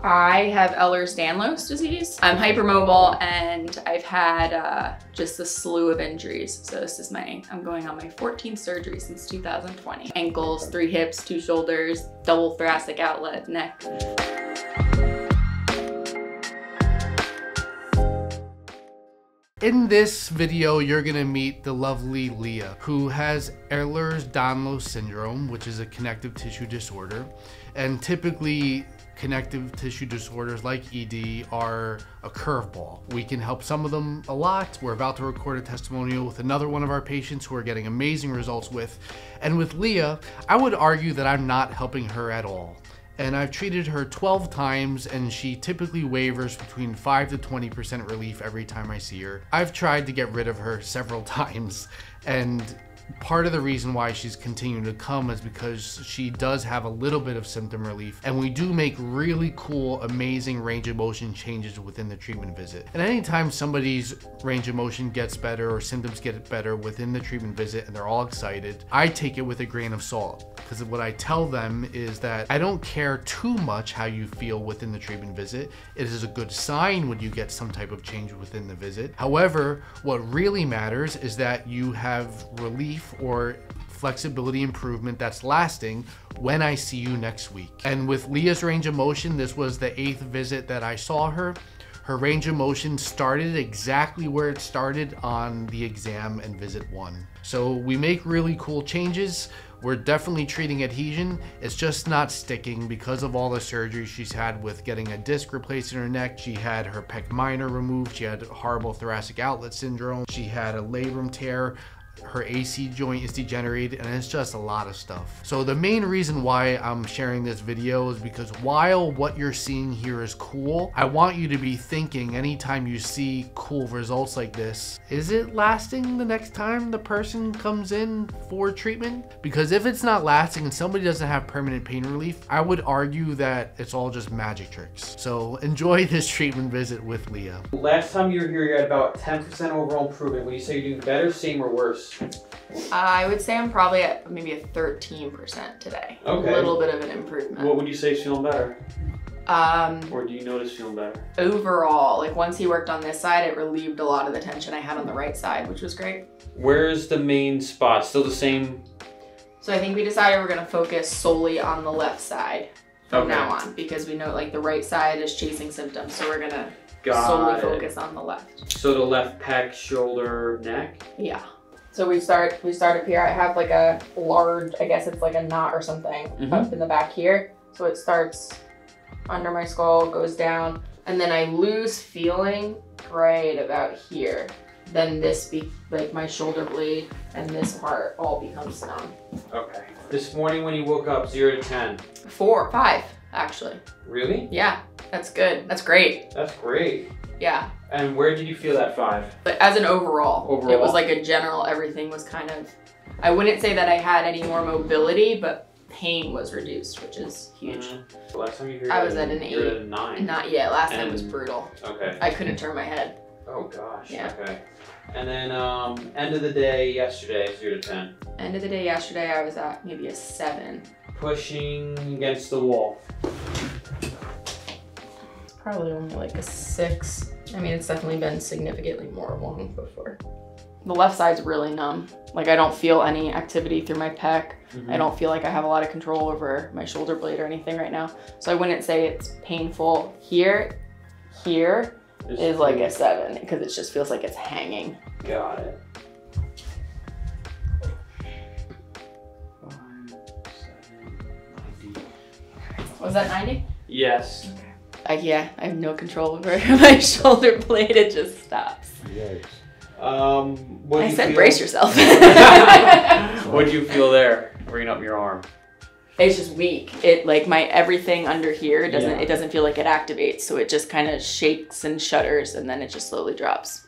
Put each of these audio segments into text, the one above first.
I have Ehlers-Danlos disease. I'm hypermobile and I've had uh, just a slew of injuries. So this is my, I'm going on my 14th surgery since 2020. Ankles, three hips, two shoulders, double thoracic outlet, neck. In this video, you're gonna meet the lovely Leah, who has Ehlers-Danlos syndrome, which is a connective tissue disorder. And typically, connective tissue disorders like ED are a curveball. We can help some of them a lot. We're about to record a testimonial with another one of our patients who are getting amazing results with. And with Leah, I would argue that I'm not helping her at all and I've treated her 12 times and she typically wavers between 5 to 20% relief every time I see her. I've tried to get rid of her several times and part of the reason why she's continuing to come is because she does have a little bit of symptom relief and we do make really cool amazing range of motion changes within the treatment visit. And anytime somebody's range of motion gets better or symptoms get better within the treatment visit and they're all excited i take it with a grain of salt because what i tell them is that i don't care too much how you feel within the treatment visit. It is a good sign when you get some type of change within the visit. However what really matters is that you have relief relief or flexibility improvement that's lasting when I see you next week. And with Leah's range of motion, this was the eighth visit that I saw her. Her range of motion started exactly where it started on the exam and visit one. So we make really cool changes. We're definitely treating adhesion. It's just not sticking because of all the surgery she's had with getting a disc replaced in her neck. She had her pec minor removed. She had horrible thoracic outlet syndrome. She had a labrum tear her AC joint is degenerated and it's just a lot of stuff. So the main reason why I'm sharing this video is because while what you're seeing here is cool, I want you to be thinking anytime you see cool results like this, is it lasting the next time the person comes in for treatment? Because if it's not lasting and somebody doesn't have permanent pain relief, I would argue that it's all just magic tricks. So enjoy this treatment visit with Leah. Last time you were here, you had about 10% overall improvement. When you say you're doing better, same, or worse? I would say I'm probably at maybe a 13% today. Okay. A little bit of an improvement. What would you say is feeling better? Um, or do you notice feeling better? Overall, like once he worked on this side, it relieved a lot of the tension I had on the right side, which was great. Where's the main spot? Still the same? So I think we decided we're gonna focus solely on the left side from okay. now on because we know like the right side is chasing symptoms. So we're gonna Got solely it. focus on the left. So the left pec, shoulder, neck? Yeah. So we start we start up here. I have like a large, I guess it's like a knot or something mm -hmm. up in the back here. So it starts under my skull, goes down, and then I lose feeling right about here. Then this be like my shoulder blade and this part all becomes numb. Okay. This morning when you woke up, zero to ten. Four, five, actually. Really? Yeah, that's good. That's great. That's great. Yeah. And where did you feel that five? But as an overall, overall, it was like a general, everything was kind of, I wouldn't say that I had any more mobility, but pain was reduced, which is huge. Mm. Last time you heard I was at an eight. At a nine. Not yet. Last and... time was brutal. Okay. I couldn't turn my head. Oh gosh. Yeah. Okay. And then um, end of the day yesterday, zero to ten. End of the day yesterday, I was at maybe a seven. Pushing against the wall. It's probably only like a six. I mean, it's definitely been significantly more long before. The left side's really numb. Like I don't feel any activity through my pec. Mm -hmm. I don't feel like I have a lot of control over my shoulder blade or anything right now. So I wouldn't say it's painful here. Here it's is like a seven because it just feels like it's hanging. Got it. Was that 90? Yes. Okay. I, yeah, I have no control over my shoulder blade. It just stops. Yikes. Um, what I said feel? brace yourself. what do you feel there? Bringing up your arm. It's just weak. It like my everything under here doesn't. Yeah. It doesn't feel like it activates. So it just kind of shakes and shudders, and then it just slowly drops.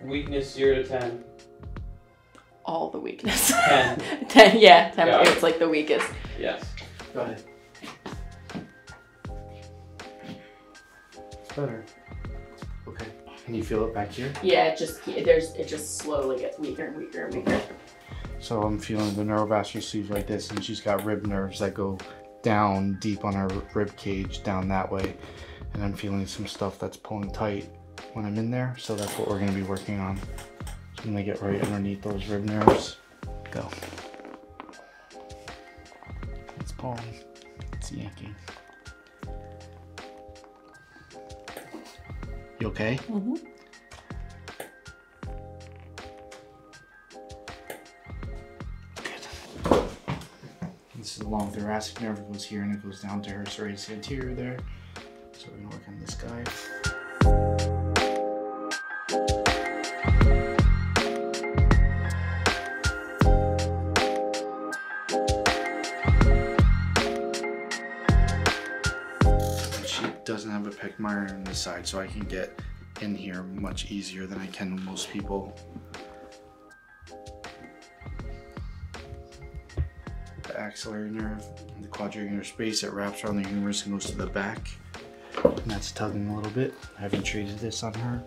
Weakness zero to ten. All the weakness. Ten. ten. Yeah, ten. Yeah. It's like the weakest. Yes. Go ahead. Better. Okay. Can you feel it back here? Yeah, it just there's it just slowly gets weaker and weaker and weaker. So I'm feeling the neurovascular sleeve like this, and she's got rib nerves that go down deep on her rib cage down that way. And I'm feeling some stuff that's pulling tight when I'm in there. So that's what we're gonna be working on. So I'm gonna get right underneath those rib nerves. Go. It's pulling, it's yanking. You okay? Mm-hmm. Good. This is the long thoracic nerve. It goes here and it goes down to her serratus anterior there. Doesn't have a pectoral on this side, so I can get in here much easier than I can most people. the axillary nerve, the quadrangular space that wraps around the humerus and goes to the back. And that's tugging a little bit. I haven't treated this on her.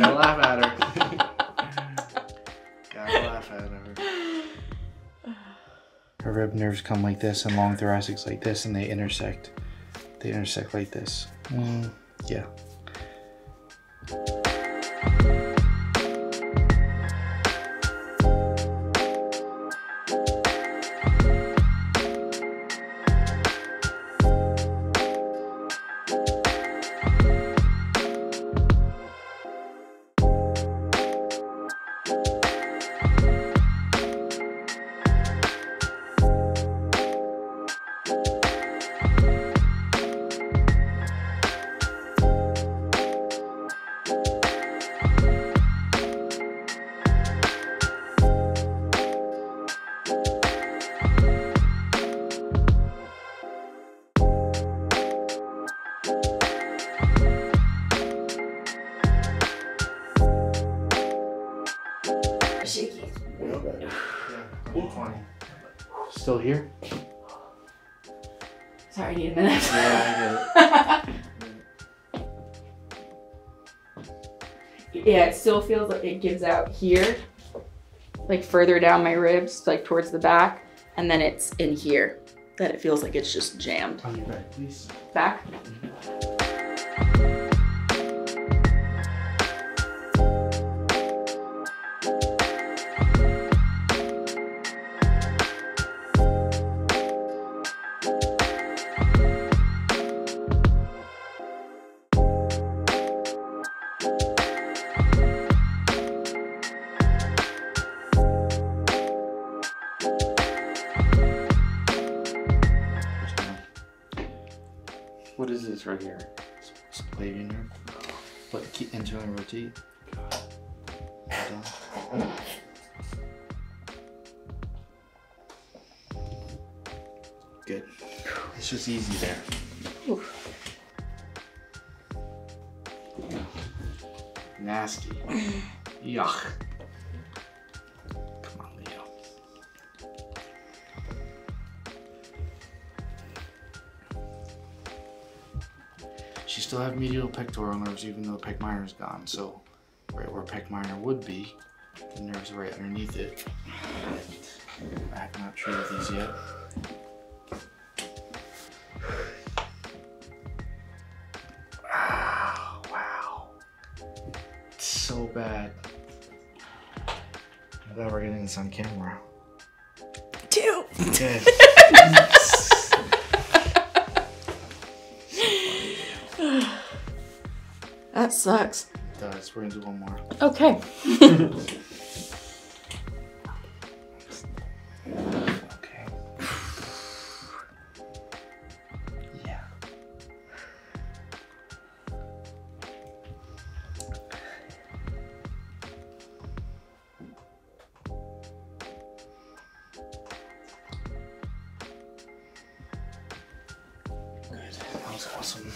Gotta laugh at her. Gotta laugh at her. Her rib nerves come like this and long thoracics like this and they intersect. They intersect like this. Mm, yeah. Still here? Sorry, I need a minute. Yeah, I yeah, it still feels like it gives out here, like further down my ribs, like towards the back, and then it's in here that it feels like it's just jammed. On your back, please. Back? What 50. Good. It's just easy there. Nasty. Yuck. She still have medial pectoral nerves even though the pec minor is gone. So right where pec minor would be, the nerves are right underneath it. I have not treated these yet. Wow. It's so bad. I'm glad we're getting this on camera. Two. Good. That sucks. does. We're gonna do one more. Okay. Okay. Yeah. Good. That was awesome.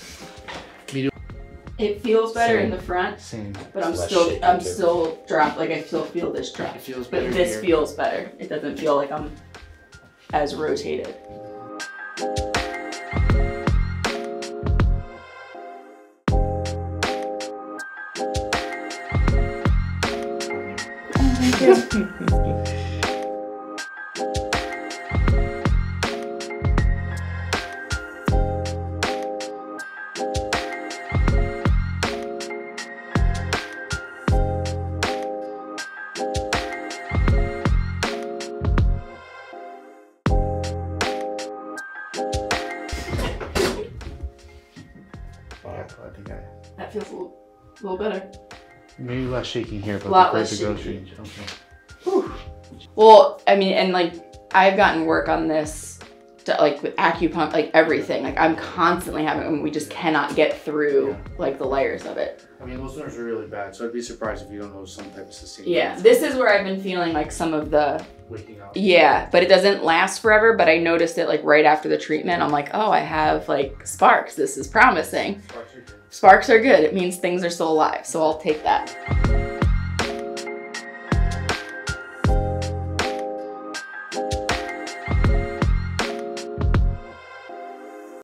Awesome. It feels better in the front, Same. but I'm less still shaky, I'm too. still dropped. Like I still feel this drop. It feels better. But this here. feels better. It doesn't feel like I'm as rotated. Oh, Yeah, I think I. That feels a little, a little better. Maybe less shaking here, but Lot the less vertigo shaky. change. Okay. Whew. Well, I mean, and like I've gotten work on this, to, like with acupuncture, like everything. Like I'm constantly having, and we just cannot get through Yeah. like the layers of it. I mean, those nerves are really bad, so I'd be surprised if you don't know some type of sustained. Yeah, this is where I've been feeling like some of the waking up. yeah, but it doesn't last forever. But I noticed it like right after the treatment. I'm like, oh, I have like sparks. This is promising. Sparks are good. Sparks are good. It means things are still alive. So I'll take that.